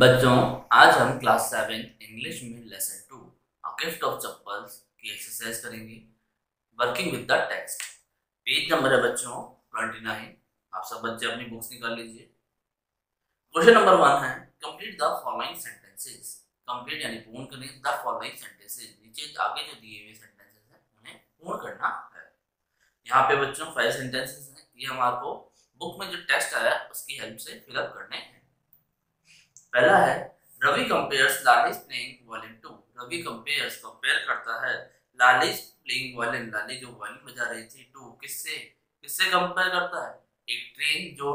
बच्चों, आज हम क्लास सेवन इंग्लिश में lesson two gift of chappals की एक्सरसाइज करेंगे। Working with the text page number है बच्चों ट्वेंटी नाइन आप सब बच्चे अपनी बुक्स निकाल लीजिए। क्वेश्चन नंबर वन है complete the following sentences complete यानी पूर्ण करें द फॉलोइंग सेंटेंसेस नीचे आगे जो दिए हुए सेंटेंसेस हैं, उन्हें पूर्ण करना है। यहाँ पे बच्चों फाइव सेंटेंसेस हैं। ये हम आपको बुक में जो टेक्स्ट आया उसकी हेल्प से फिलअप करने हैं। पहला है, Ravi compares Lalli's playing violin to Ravi compares compare करता है लालिस प्लेइंग वायलिन लाली जो वायलिन बजा रही थी टू किससे? किससे कंपेयर करता है? एक ट्रेन जो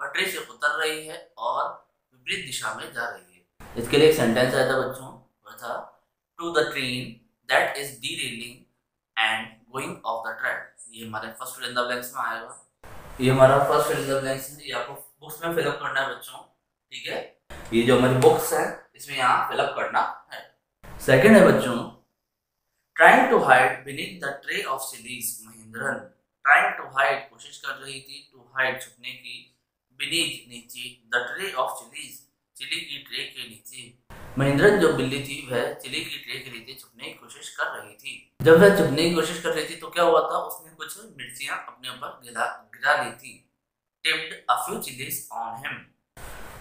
पटरी से उतर रही है और विपरीत दिशा में जा रही है। इसके लिए एक सेंटेंस आया था बच्चों वह था to the train that is derailing and going off the track ये हमारे first fill in the blanks में आएगा ये हमारा first fill in the blanks है, ये आपको बुक्स में फिलअप करना है बच्चों, ठीक है? ये जो हमारी बुक्स है, इसमें यहाँ फिलअप करना है। सेकंड है बच्चों trying to hide beneath the tray of chillies Mahindran trying to hide कोशिश कर रही थी टू हाइड छुपने की बीनीथ नीचे the tray of chillies chilli की ट्रे के नीचे। महिंद्रन जो बिल्ली थी, वह चिली की ट्रे के नीचे छुपने की कोशिश कर रही थी। जब वह छुपने की कोशिश कर रही थी तो क्या हुआ था? उसने कुछ मिर्चियाँ अपने ऊपर गिरा गिरा ली थी। Tipped a few chillies on him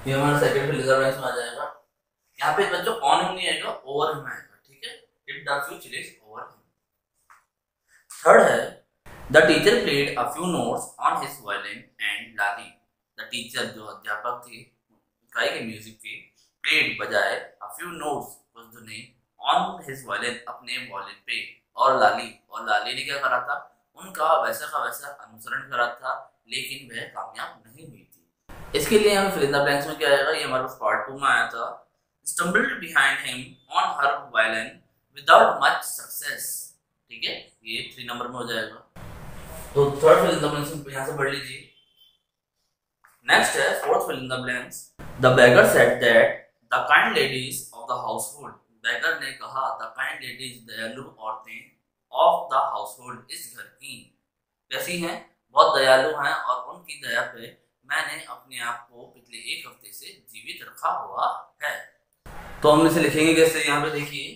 ये हमारा सेकंड फिलिजर में आ जाएगा। यहाँ पे बच्चों ऑन हिम नहीं आएगा ओवर हिम आएगा, ठीक है? It the few chillies over him third है the teacher played a few notes on his violin and Lalli the teacher जो अध्यापक थे इकाई के म्यूज़िक के प्लेड बजाए अ फ्यू नोट्स कुछ धुने ऑन हिज वायलिन अपने वायलिन पे, और लाली और लाली ने क्या करा था? उनका वैसा का वैसा अनुसरण करा था, लेकिन वह कामयाब नहीं हुई इसके लिए हमें फिलिंदा ब्लैंक्स में क्या आएगा? ये हमारा पार्ट टू में आया था। Stumbled behind him on her violin without much success ठीक है? ये थ्री नंबर में हो जाएगा। तो थर्ड फिलिंदा ब्लैंक्स यहाँ से पढ़ लीजिए। नेक्स्ट है fourth fill in the blanks. The beggar said that the kind ladies of the household beggar ने कहा द काइंड लेडीज़ दयालु औरतें ऑफ़ द हाउसहोल्ड इस घर की, कैसी हैं? बहुत दयालु हैं और उनकी दया पे मैंने अपने आप को पिछले एक हफ़्ते से जीवित रखा हुआ है। तो हम इसे लिखेंगे कैसे? यहाँ पे देखिए।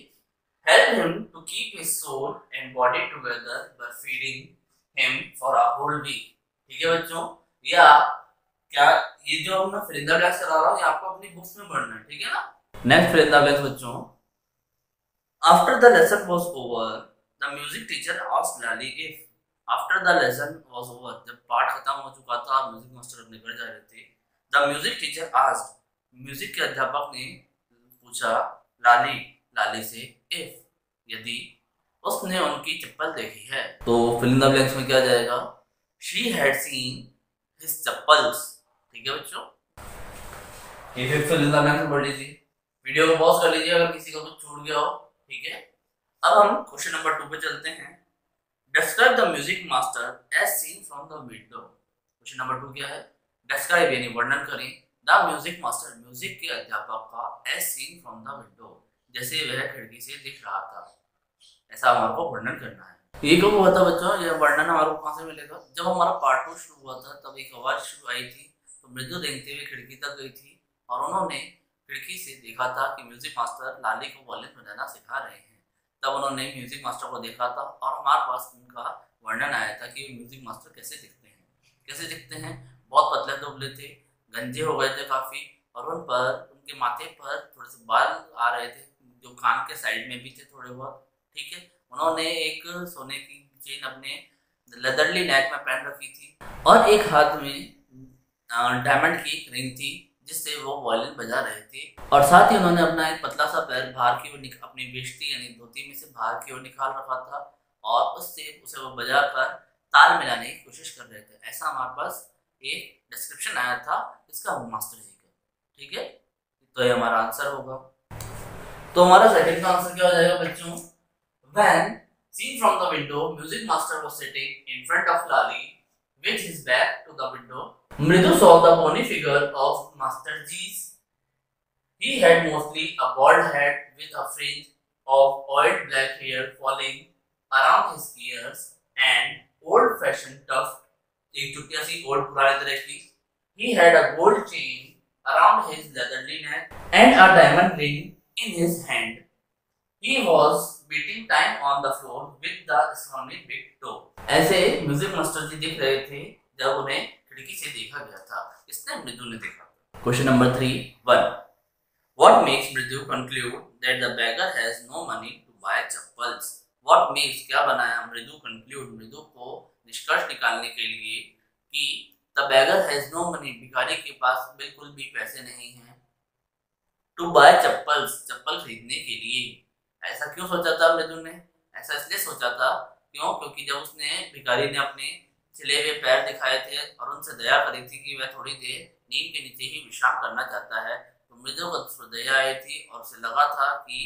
Help him to keep his soul and body together by feeding him for a whole week ठीक है बच्चों? या क्या ये जो मैं फिलिंदा ब्लैक्स करा रहा हूँ, ये आपको अपनी बुक्स में पढ़ना है, ठीक है ना? Next fill in the blanks बच्चों। After the lesson was over the music teacher asked Lalli if after the lesson was over जब पाठ खत्म हो चुका था म्यूज़िक मास्टर अपने घर जा रहे थे the music teacher asked music के अध्यापक ने पूछा, लाली लाली से इफ़ यदि उसने उनकी चप्पल देखी है तो फिल इन द ब्लैंक्स में क्या जाएगा? She had seen his chappals. ठीक है बच्चों? ये फिर फिल इन द ब्लैंक्स पढ़ लीजिए। वीडियो को पॉज कर लीजिए, अगर किसी का कुछ छूट गया हो। ठीक है? अब हम क्वेश्चन नंबर टू पे चलते हैं। Describe the music master as seen from the window. Question number two क्या है? डिस्क्राइब यानी वर्णन करें द म्यूज़िक मास्टर म्यूज़िक के अध्यापक का as seen from the window जैसे वह खिड़की से दिख रहा था। ऐसा हमारे वर्णन करना है। ये कब हुआ था बच्चों? ये वर्णन हमारे कहाँ से मिलेगा? जब हमारा पार्ट टू शुरू हुआ था, तब एक आवाज़ शुरू आई थी तो मृदु देखते हुए खिड़की तक गई थी और उन्होंने खिड़की से देखा था कि म्यूज़िक मास्टर लाली को वॉल्यूम बजाना सिखा रहे हैं। तब उन्होंने म्यूज़िक मास्टर को देखा था और हमारे पास उनका वर्णन आया था कि म्यूज़िक मास्टर कैसे दिखते हैं। कैसे दिखते हैं? बहुत पतले दुबले थे, गंजे हो गए थे काफ़ी, और उन पर, उनके माथे पर थोड़े से बाल आ रहे थे, जो कान के साइड में भी थे थोड़े बहुत, ठीक है? उन्होंने एक सोने की चेन अपने लेदरली नेक में पहन रखी थी और एक हाथ में डायमंड की रिंग थी। जिससे वो वायलिन बजा रहे थे। और साथ ही उन्होंने अपना एक पतला सा पैर बाहर की ओर अपनी बेश्ती यानी धोती में से बाहर की ओर निकाल रखा था और उससे उसे वो बजा कर ताल मिलाने की कोशिश कर रहे थे। ऐसा हमारे पास एक डिस्क्रिप्शन आया था इसका मास्टर जी का। ठीक है? तो ये हमारा आंसर होगा। तो हमारा सेकंड का आंसर क्या हो जाएगा बच्चों? When seen from the window, music master was sitting in front of lali with his back to the window Mridu saw the bony figure of Master G's. He had mostly a bald head with a fringe of oiled black hair falling around his ears and old-fashioned tuft, एक चुटिया सी old पुराने तरह की. He had a gold chain around his leathery neck and a diamond ring in his hand. He was beating time on the floor with the scrawny big toe. ऐसे music master ji दिख रहे थे जब उन्हें खिड़की से देखा गया था। इसने मृदु ने देखा। Question number three one What makes Mridu conclude that the beggar has no money to buy chappals? What makes, क्या बनाया मृदु conclude मृदु को निष्कर्ष निकालने के लिए कि the beggar has no money भिखारी के पास बिल्कुल भी पैसे नहीं हैं टू बाय चप्पल्स चप्पल खरीदने के लिए। ऐसा क्यों सोचा था मृदु ने? ऐसा इसलिए सोचा था क्यों? क्योंकि जब उसने भिखारी ने अपने छिले हुए पैर दिखाए थे और उनसे दया करी थी कि वह थोड़ी देर नींद के नीचे ही विश्राम करना चाहता है। तो मृदु को दया आई थी और उसे लगा था कि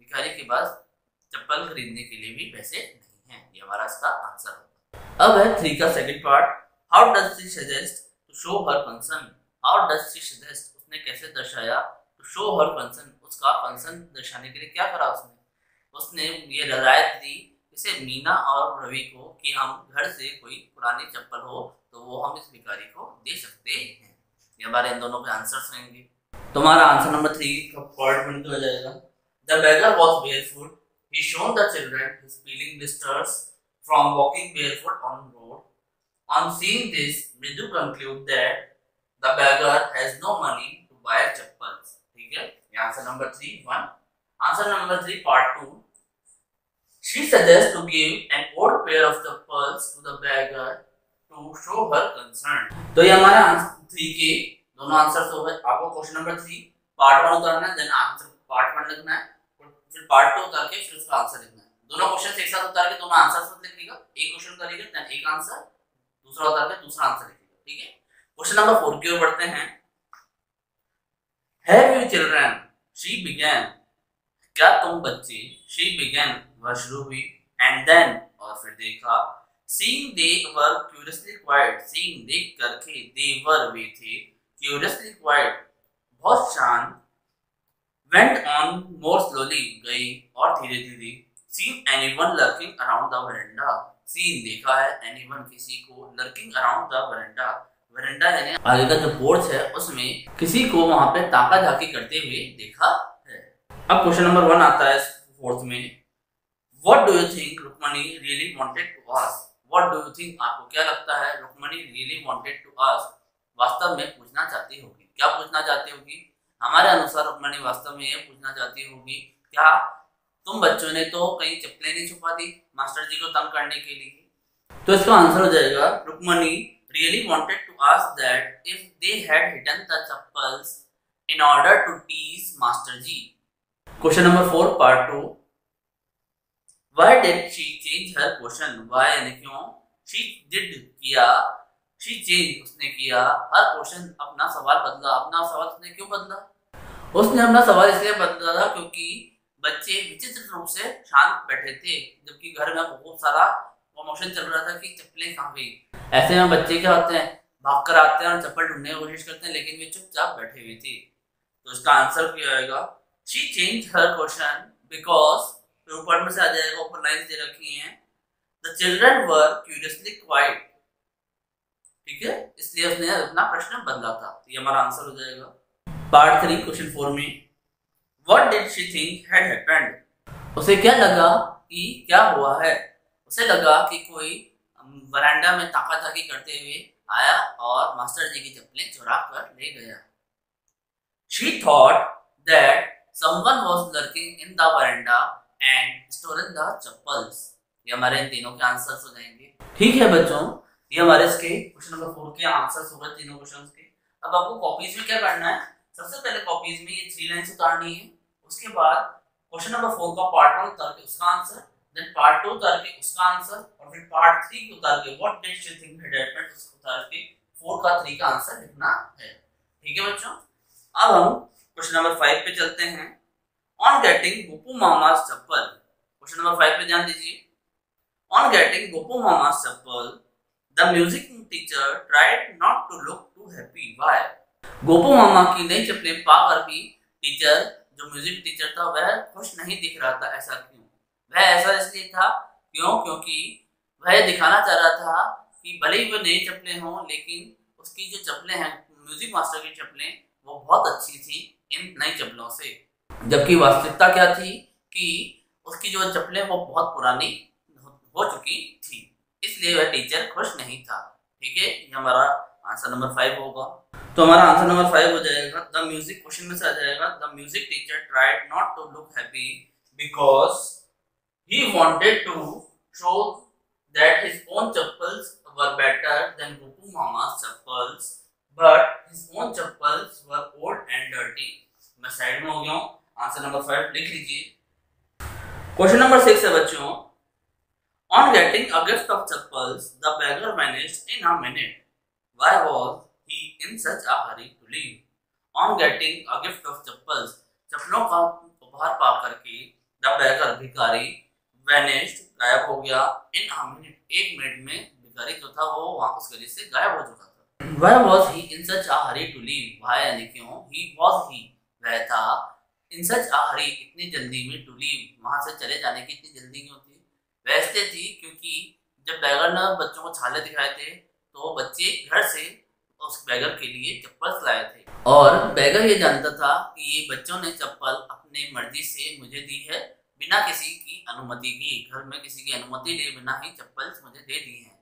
भिखारी के पास चप्पल खरीदने के लिए भी पैसे नहीं हैं। ये हमारा इसका आंसर होगा। अब है थ्री का second part how does she suggest to show her concern how does she suggest उसने कैसे दर्शाया टू शो हर कंसर्न उसका कंसर्न दर्शाने के लिए क्या करा उसने? उसने ये रजायत दी इसे मीना और रवि को कि हम घर से कोई पुरानी चप्पल हो तो वो हम इस भिखारी को दे सकते हैं ये हमारे इन दोनों के आंसर्स रहेंगे तुम्हारा answer number three part one हो जाएगा the beggar was barefoot. He shown the children his feeling blisters from walking barefoot on road. On seeing this, Mridu conclude that the beggar has no money to buy chappals. ठीक है answer number three one answer number three part two She suggests to give an old pair of chappals to the beggar to show her concern. तो ये हमारा answer three के दोनों answer हो गए। आपको question number three part one उतारना है देन आंसर पार्ट वन लिखना है फिर पार्ट टू उतार के फिर उसका आंसर लिखना है। दोनों क्वेश्चन एक साथ उतार के दोनों आंसर लिखिएगा। एक क्वेश्चन करेगा देन एक आंसर दूसरा होता है दूसरा आंसर लिखिएगा, ठीक है? क्वेश्चन नंबर फोर की ओर बढ़ते हैं। Have you children she began क्या तुम बच्चे? शी बिगैन शुरू हुई एंड देन और फिर देखा seeing they were curiously quite seeing देख करके दे वर वे थे क्यूरियसली क्वाइट बहुत शांत, went on more slowly, गई और धीरे धीरे seen anyone lurking around the veranda scene देखा है एनीवन किसी को lurking around the veranda veranda यानी आगे का जो पोर्च है, उसमें किसी को वहाँ पे ताका झाकी करते हुए देखा है। अब क्वेश्चन नंबर वन आता है फोर्थ में। What do you think Rukmani really wanted to ask? What do you think आपको क्या लगता है Rukmani really wanted to ask? वास्तव में पूछना चाहती होगी। क्या पूछना चाहती होगी? हमारे अनुसार रुक्मणी वास्तव में ये पूछना चाहती होगी, क्या तुम बच्चों ने तो कहीं चप्पलें नहीं छुपा दी मास्टर जी को तंग करने के लिए? तो इसका आंसर हो जाएगा Rukmini really wanted to ask that if they had hidden the chappals in order to tease master ji. Question number four part two Why did she change her question? Why यानी क्यों? She did किया. She changed उसने किया. हर question अपना सवाल बदला. अपना सवाल उसने क्यों बदला? उसने अपना सवाल इसलिए बदला था क्योंकि बच्चे विचित्र रूप से शांत बैठे थे, जबकि घर में बहुत सारा कमोशन चल रहा था कि चप्पलें कहाँ गई ऐसे में बच्चे क्या होते हैं भाग कर आते हैं और चप्पल ढूँढने की कोशिश करते हैं, लेकिन वे चुपचाप बैठे हुए थे तो इसका आंसर क्या आएगा she change her question because ऊपर में से आ जाएगा, ऊपर लाइन दे रखी हैं। The children were curiously quite ठीक है? इसलिए उसने अपना प्रश्न बदला था। तो ये हमारा आंसर हो जाएगा। पार्ट थ्री क्वेश्चन फोर में, What did she think had happened? उसे क्या लगा कि क्या हुआ है? उसे लगा कि कोई वरांडा में ताका ताकी करते हुए आया और मास्टर जी की चप्पलें चुरा कर ले गया। She thought that someone was lurking in the veranda and stolen the chappals. ये हमारे इन तीनों के आंसर्स हो जाएँगे। ठीक है बच्चों, ये हमारे इसके क्वेश्चन नंबर फोर के आंसर्स हो गए तीनों क्वेश्चंस के। अब आपको कॉपीज में क्या करना है? सबसे पहले कॉपीज में ये थ्री लाइन्स उतारनी है। उसके बाद क्वेश्चन नंबर फोर का पार्ट वन उतार के उसका आंसर देन पार्ट टू उतार के उसका आंसर और फिर पार्ट थ्री उतार के what did she think happened उसको उतार के फोर का थ्री का आंसर लिखना है। ठीक है बच्चों? अब हम क्वेश्चन नंबर फाइव पे चलते हैं। On getting Gopu Mama's chappal question number five पे ध्यान दीजिए। On getting Gopu Mama's chappal the music teacher tried not to look too happy why Gopu Mama की नई चप्पलें पाकर भी टीचर जो म्यूज़िक टीचर था, वह खुश नहीं दिख रहा था। ऐसा क्यों? वह ऐसा इसलिए था, क्यों? क्योंकि वह दिखाना चाह रहा था कि भले ही वह नई चप्पलें हों, लेकिन उसकी जो चप्पलें हैं म्यूज़िक मास्टर की चप्पलें, वो बहुत अच्छी थी इन नई चप्पलों से। जबकि वास्तविकता क्या थी कि उसकी जो चप्पलें वो बहुत पुरानी हो चुकी थी। इसलिए वह टीचर खुश नहीं था। ठीक है? ये हमारा आंसर नंबर फाइव होगा। तो हमारा आंसर नंबर फाइव हो जाएगा। द म्यूज़िक क्वेश्चन में से आ जाएगा। The music teacher tried not to look happy because he wanted to show that his own chappals were better than Gopu Mama's chappals but his own chappals were old and dirty मैं side में हो गया हूँ। Answer number five लिख लीजिए question number six है बच्चों On getting a gift of chappals, the beggar vanished in a minute. Why was he in such a hurry to leave? On getting a gift of chappals, चप्पलों का उपहार पा करके the bagger भिखारी vanished गायब हो गया इन अ मिनट एक मिनट में भिखारी जो था वो वहाँ उस गली से गायब हो चुका था Why was he in such a hurry to leave? Why यानी क्यों? He was he वह था such a hurry इतनी जल्दी में leave वहाँ से चले जाने की इतनी जल्दी क्यों थी? वैसे थी क्योंकि जब बैगर ने बच्चों को छाले दिखाए थे तो बच्चे घर से उस बैगर के लिए चप्पल लाए थे। और बैगर ये जानता था कि ये बच्चों ने चप्पल अपने मर्ज़ी से मुझे दी है, बिना किसी की अनुमति की। घर में किसी की अनुमति लिए बिना ही चप्पल मुझे दे दी है।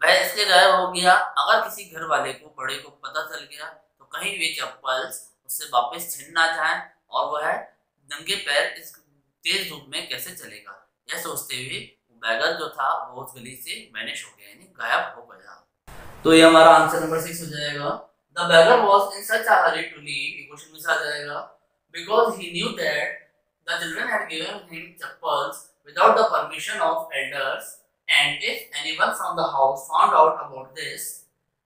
वह इसलिए गायब हो गया, अगर किसी घर वाले को, बड़े को पता चल गया तो कहीं वे चप्पल उससे वापस छिन ना जाए। और वह नंगे पैर इस तेज धूप में कैसे चलेगा? यह सोचते हुए बैगर जो था, वो उस गली से मैनेज हो गया, यानी गायब हो गया। तो ये हमारा आंसर नंबर सिक्स हो जाएगा। The beggar was in such a to leave ये क्वेश्चन में आ जाएगा। Because he knew that the children had given him chappals without the permission of elders, and if anyone from the house found out about this,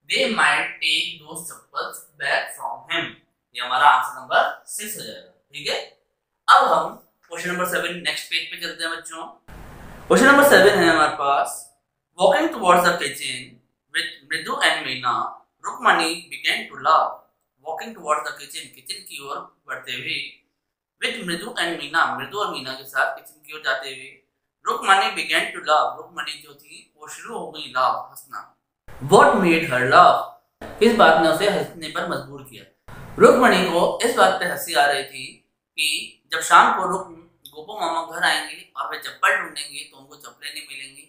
they might take those chappals back from him ये हमारा answer number six हो जाएगा। ठीक है? अब हम question number seven next page पे चलते हैं बच्चों। क्वेश्चन नंबर सेवन है हमारे पास। Walking towards the kitchen with Mridu and Meena, Rukmini began to love walking towards the kitchen kitchen की ओर बढ़ते हुए। विद मृदु एंड मीना, मृदु और मीना के साथ किचन की ओर जाते हुए। Rukmini began to love Rukmini जो थी, वो शुरू हो गई लव हंसना। व्हाट मेड हर लव किस बात ने उसे हंसने पर मजबूर किया। रुकमणी को इस बात पे हँसी आ रही थी कि जब शाम को रुक गोपो मामा घर आएँगे और वे चप्पल ढूंढेंगे तो उनको चप्पलें नहीं मिलेंगी।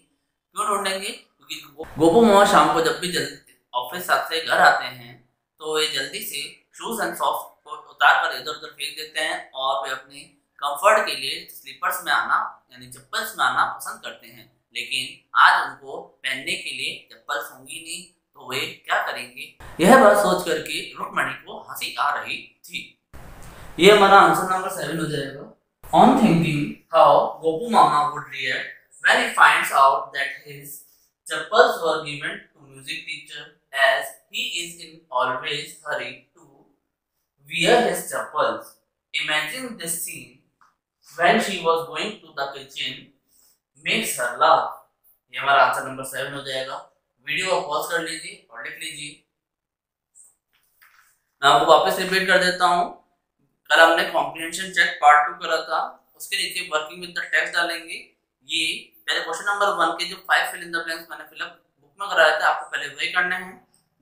क्यों ढूंढेंगे? क्योंकि गोपो मामा शाम को जब भी जल्दी ऑफ़िस से घर आते हैं तो वे जल्दी से शूज़ एंड सॉक्स को उतार कर इधर उधर फेंक देते हैं और वे अपने कंफर्ट के लिए स्लीपर्स में आना, यानी चप्पल्स में आना पसंद करते हैं। लेकिन आज उनको पहनने के लिए चप्पल्स होंगी नहीं तो वे क्या करेंगे? यह बात सोच करके रुकमणि को हँसी आ रही थी। ये हमारा आंसर नंबर सेवन हो जाएगा। On thinking how Gopu Mama would react when he finds out that his chappals were given to music teacher as he is in always hurry to wear his chappals imagine this scene when she was going to the kitchen makes her laugh ये हमारा answer number seven हो जाएगा। Video को pause कर लीजिए, और लिख लीजिए। मैं आपको वापस रिपीट कर देता हूँ। कल हमने कॉम्प्रिहेंशन चेक पार्ट टू करा था, उसके नीचे वर्किंग विद द टेक्स्ट डालेंगे। ये पहले क्वेश्चन नंबर वन के जो five fill in the blanks मैंने फिलअप बुक में कराया था, आपको पहले वही करना है।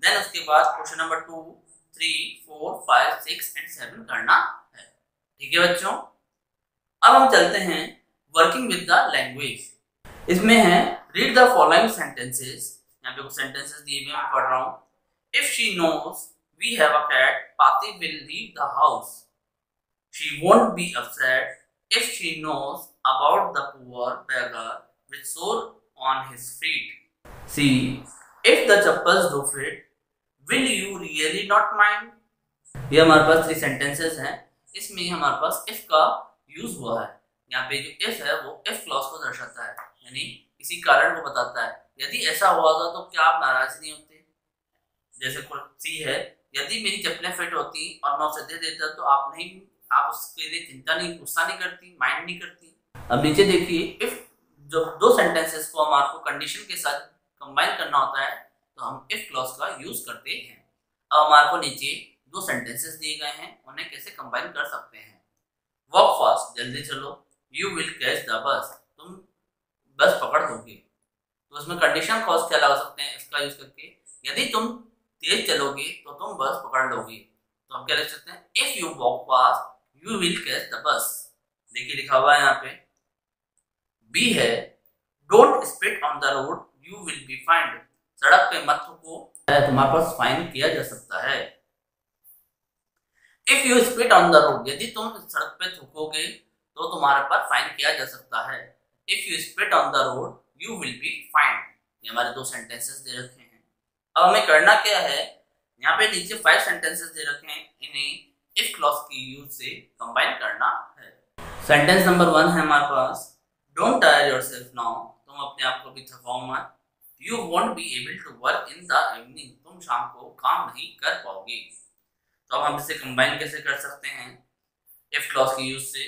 देन उसके बाद question number two three four five six and seven करना है। ठीक है बच्चों? अब हम चलते हैं वर्किंग विद द लैंग्वेज इसमें है रीड द फॉलोइंग सेंटेंसेस यहाँ पे कुछ सेंटेंसेस दिए हुए मैं पढ़ रहा हूँ। If she knows we have a cat Paati will leave the house She won't be upset if she knows about the poor beggar with sore on his feet. See, if the chappals do fit, will you really not mind? ये हमारे पास three sentences हैं। इसमें हमारे पास if का use हुआ है। यहाँ पे जो इफ़ है वो इफ़ क्लॉज को दर्शाता है। यानी किसी कारण को बताता है। यदि ऐसा हुआ था तो क्या आप नाराज़ नहीं होते? जैसे सी है यदि मेरी चप्पलें फिट होती और मैं उसे दे देता तो आप नहीं आप उसके लिए चिंता नहीं, गुस्सा नहीं करती माइंड नहीं करती। अब नीचे देखिए इफ़ जो दो सेंटेंसेस को हम आपको कंडीशन के साथ कंबाइन करना होता है तो हम इफ़ क्लॉज का यूज़ करते हैं। अब हमारे को नीचे दो सेंटेंसेस दिए गए हैं, उन्हें कैसे कंबाइन कर सकते हैं। वॉक फास्ट जल्दी चलो। यू विल कैच द बस तुम बस पकड़ दोगे तो उसमें कंडीशन क्लॉज क्या लगा सकते हैं इसका यूज़ करके? यदि तुम तेज चलोगे तो तुम बस पकड़ लोगे। तो हम क्या लिख सकते हैं? If you walk fast you will catch the bus देखिए लिखा हुआ है यहाँ पे। बी है don't spit on the road you will be fined सड़क पे मत थूको। तुम्हारे पास फाइन किया जा सकता है। If you spit on the road यदि तुम सड़क पे थूकोगे तो तुम्हारे पर फाइन किया जा सकता है। If you spit on the road you will be fine ये हमारे दो सेंटेंसेस दे रखे हैं। अब हमें करना क्या है? यहाँ पे नीचे फाइव सेंटेंसेस दे रखे हैं। इन्हें इफ़ क्लॉज की यूज़ से कंबाइन करना है। सेंटेंस नंबर वन है हमारे पास डोंट टायर योरसेल्फ नाउ तुम अपने आप को भी थकाओ मत। You won't be able to work in the evening तुम शाम को काम नहीं कर पाओगे। तो अब हम इसे कंबाइन कैसे कर सकते हैं? इफ़ क्लॉज की यूज़ से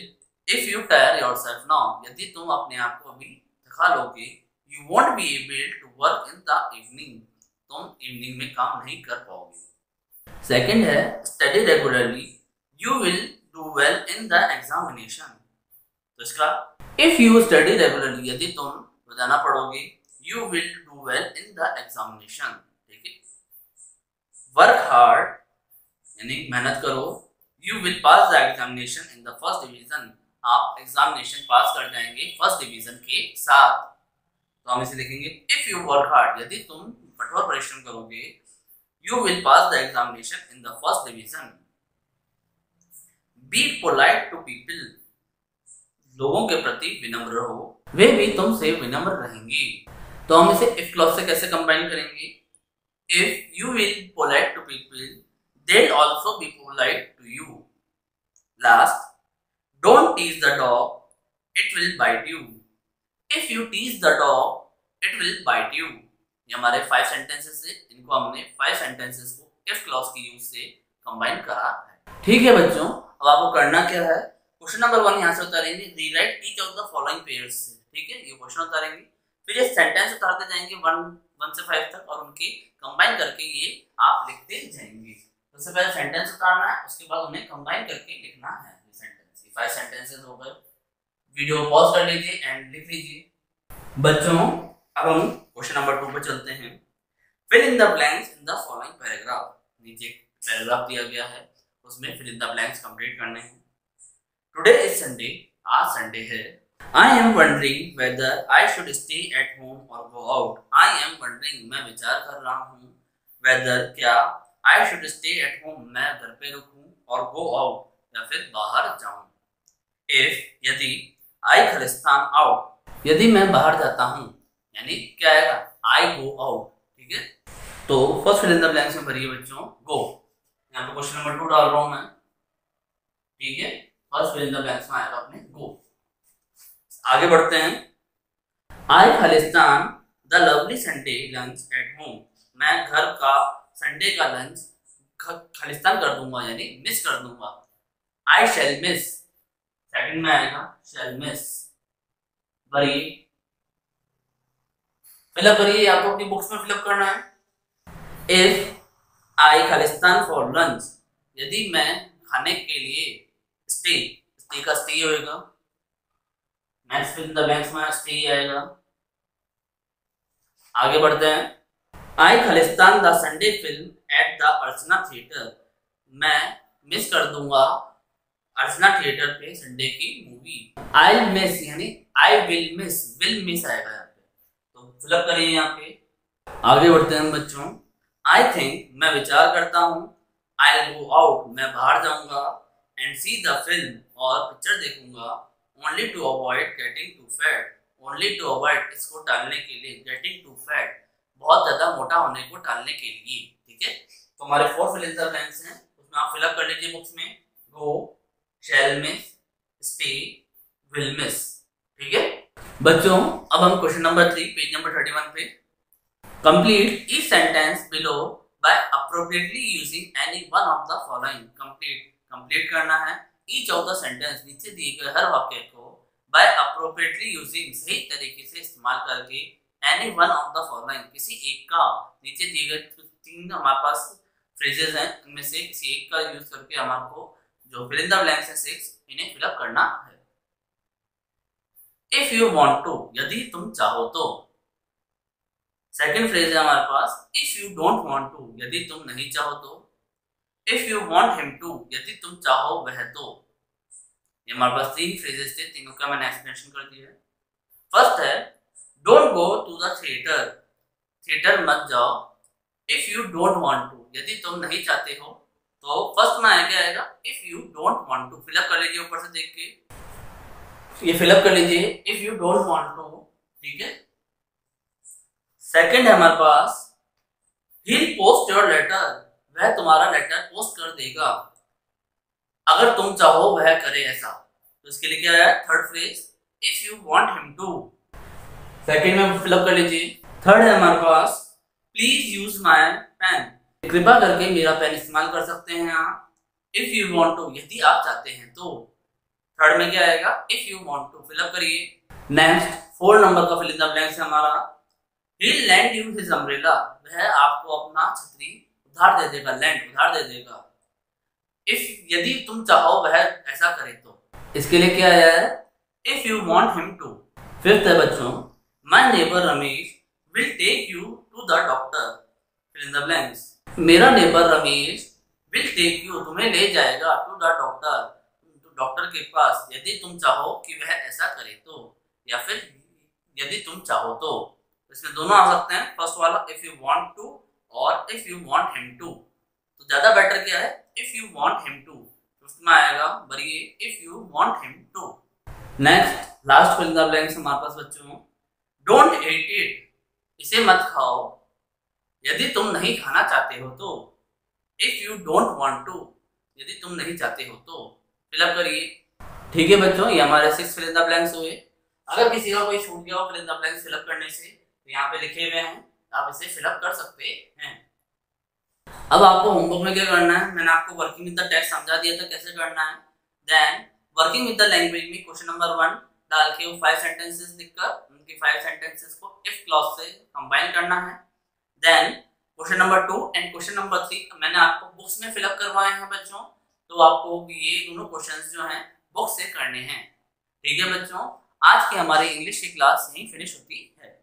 if you tire yourself now यदि तुम अपने आप को अभी थका लोगे you won't be able to work in the evening तुम इवनिंग में काम नहीं कर पाओगे. सेकंड है study regularly you will do well in the examination तो इसका इफ़ यू स्टडी रेगुलरली यदि तुम रोज़ाना पढ़ोगे you will do well in the examination ठीक है? वर्क हार्ड यानी मेहनत करो you will pass the examination in the first division आप एग्जामिनेशन पास कर जाएँगे फ़र्स्ट डिवीज़न के साथ. तो हम इसे लिखेंगे इफ़ यू वर्क हार्ड यदि तुम कठोर परिश्रम करोगे you will pass the examination in the first division be polite to people लोगों के प्रति विनम्र रहो वे भी तुमसे विनम्र रहेंगे तो हम इसे इफ़ क्लॉज से कैसे कंबाइन करेंगे if you will polite to people they'll also be polite to you. Last, don't tease the dog, it will bite you. If you tease the dog, it will bite you. ये हमारे five sentences है इनको हमने five sentences को if clause की use से combine करा है ठीक है बच्चों अब आपको करना क्या है? क्वेश्चन नंबर वन यहाँ से उतारेंगे rewrite each of the following pairs ठीक है? ये क्वेश्चन उतारेंगे। फिर ये सेंटेंस उतारते जाएँगे वन वन से फाइव तक, और उनके कंबाइन करके ये आप लिखते जाएँगे। सबसे पहले सेंटेंस उतारना है, उसके बाद उन्हें कंबाइन करके लिखना है ये सेंटेंस ये फाइव सेंटेंसेस हो गए। वीडियो पॉज कर लीजिए एंड लिख लीजिए। बच्चों, अब हम क्वेश्चन नंबर टू पे चलते हैं। Fill in the blanks in the following paragraph नीचे पैराग्राफ दिया गया है। उसमें fill in the blanks complete करने हैं। टुडे इज़ संडे आज संडे है। I am wondering whether I should stay at home और go out I am wondering मैं विचार कर रहा हूँ वेदर क्या I should stay at home मैं घर पे रुकूं और गो आउट या फिर बाहर जाऊँ। इफ़ यदि आई खलिस्तान आउट यदि मैं बाहर जाता हूँ, यानी क्या आएगा? आई गो आउट ठीक है? तो first fill in the blanks में भरिए बच्चों गो यहाँ पे क्वेश्चन नंबर टू डाल रहा हूँ मैं। ठीक है? फ़र्स्ट इन द ब्लैंक्स में आएगा अपने। गो आगे बढ़ते हैं। I Khalistan the lovely Sunday lunch at home मैं घर का संडे का लंच खालिस्तान कर दूँगा, यानी मिस कर दूँगा। आई शेल मिस सेकंड में आएगा शेल मिस भरिए फिलअप करिए, आपको अपनी बुक्स में फिलअप करना है। इफ़ आई खालिस्तान फॉर लंच यदि मैं खाने के लिए स्टे स्टे का स्टे होएगा नेक्स्ट फिल द बैंक्स में स्टे आएगा। आगे बढ़ते हैं। I Khalistan the Sunday film at the Archana theatre मैं मिस कर दूँगा अर्चना थिएटर पे संडे की मूवी आई मिस यानी I will miss will miss आएगा यहाँ पे। तो फिलअप करिए यहाँ पे। आगे बढ़ते हैं बच्चों। आई थिंक मैं विचार करता हूँ आई गो आउट मैं बाहर जाऊँगा एंड सी द फ़िल्म और पिक्चर देखूँगा only to avoid getting too fat only to avoid इसको टालने के लिए गेटिंग टू फैट बहुत ज़्यादा मोटा होने को टालने के लिए, ठीक है? तो हमारे फोर फिल इन हैं, उसमें आप फिलअप कर लीजिए बुक्स में go shall miss stay will miss ठीक है? बच्चों, अब हम question number three page number thirty one पे complete each sentence below by appropriately using any one of the following complete complete करना है। ईच ऑफ़ द सेंटेंस नीचे दिए गए हर वाक्य को बाय अप्रोप्रिएटली यूजिंग सही तरीके से इस्तेमाल करके any one of the following किसी एक का नीचे दिए गए तीन हमारे पास फ्रेजेस हैं इनमें से किसी एक का यूज़ करके हमारे को जो फिल इन द ब्लैंक्स है सिक्स इन्हें फिलअप करना है। इफ़ यू वांट टू यदि तुम चाहो तो सेकंड फ्रेज है हमारे पास if you don't want to यदि तुम नहीं चाहो तो। If you want him to यदि तुम चाहो वह तो। ये हमारे पास तीन फ्रेजेस थे तीनों का मैंने एक्सप्लेनेशन कर दिया है। फ़र्स्ट है don't go to the theatre theatre मत जाओ। If you don't want to यदि तुम नहीं चाहते हो तो फ़र्स्ट में आएगा? आएगा if you don't want to fill up कर लीजिए ऊपर से देख के। ये फिलअप कर लीजिए। If you don't want to ठीक है? सेकंड है हमारे पास ही पोस्ट योर लेटर वह तुम्हारा लेटर पोस्ट कर देगा। अगर तुम चाहो वह करे ऐसा। तो इसके लिए क्या है? Third phrase if you want him to second में फिलअप कर लीजिए। थर्ड है हमारे पास प्लीज़ यूज़ माय पेन कृपा करके मेरा पेन इस्तेमाल कर सकते हैं आप। इफ़ यू वांट टू यदि आप चाहते हैं तो। थर्ड में क्या आएगा? If you want to fill up करिए। नेक्स्ट फोर नंबर का फिल इन द ब्लैंक्स है हमारा। He lend you his umbrella वह आपको अपना छतरी उधार दे देगा लैंड उधार दे देगा। इफ़ यदि तुम चाहो वह ऐसा करे तो। इसके लिए क्या आया है? If you want him to fifth है बच्चों my neighbour Ramesh will take you to the doctor fill in the blanks मेरा neighbour Ramesh will take you तुम्हें ले जाएगा टू द डॉक्टर डॉक्टर के पास यदि तुम चाहो कि वह ऐसा करे तो। या फिर यदि तुम चाहो तो। इसमें दोनों आ सकते हैं। फ़र्स्ट वाला इफ़ यू वांट टू और if you want him to तो ज़्यादा बेटर क्या है? If you want him to fifth में आएगा, बरिए if you want him to next last fill the blanks हमारे पास बच्चों डोंट ईट इट इसे मत खाओ। यदि तुम नहीं खाना चाहते हो तो। If you don't want to यदि तुम नहीं चाहते हो तो। फिलअप करिए। ठीक है बच्चों, ये हमारे सिक्स फिल द ब्लैंक्स हुए। अगर किसी का कोई छूट गया हो फिल द ब्लैंक्स फिलअप करने से। तो यहाँ पे लिखे हुए हैं आप इसे फिलअप कर सकते हैं। अब आपको होमवर्क में क्या करना है? मैंने आपको वर्किंग विद द टेक्स्ट समझा दिया था कैसे करना है। Then working with the language में क्वेश्चन नंबर वन डाल के वो फाइव सेंटेंसेस लिखकर उनकी फाइव सेंटेंसेस को इफ़ क्लॉज से कंबाइन करना है। Then question number two and question number three मैंने आपको बुक्स में फिलअप करवाए हैं बच्चों तो आपको ये दोनों क्वेश्चंस जो हैं बुक से करने हैं। ठीक है बच्चों? आज की हमारी इंग्लिश की क्लास यहीं फिनिश होती है।